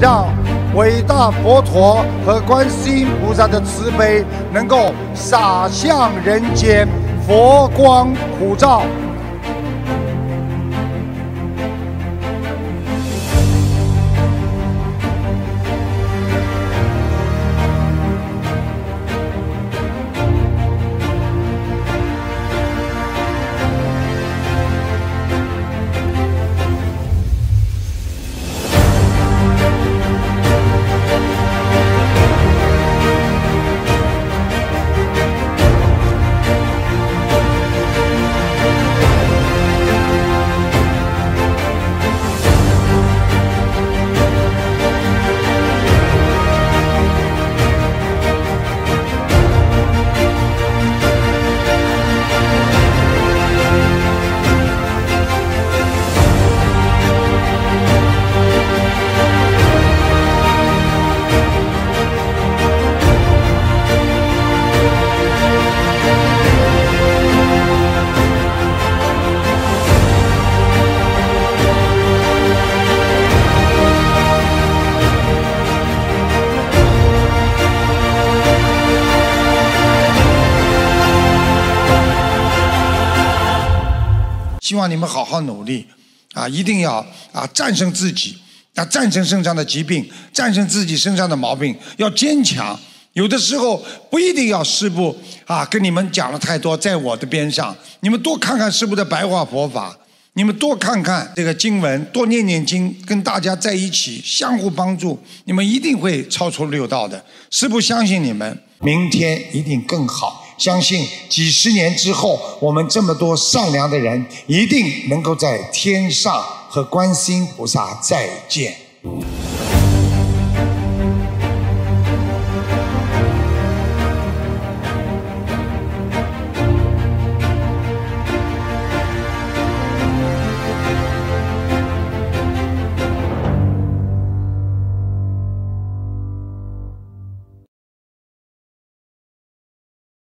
让伟大佛陀和观世音菩萨的慈悲能够洒向人间，佛光普照。希望你们好好努力啊！一定要啊战胜自己，啊战胜身上的疾病，战胜自己身上的毛病，要坚强。有的时候不一定要师傅啊跟你们讲了太多，在我的边上，你们多看看师傅的白话佛法，你们多看看这个经文，多念念经，跟大家在一起相互帮助，你们一定会超出六道的。师傅相信你们，明天一定更好。相信几十年之后，我们这么多善良的人，一定能够在天上和观世音菩萨再见。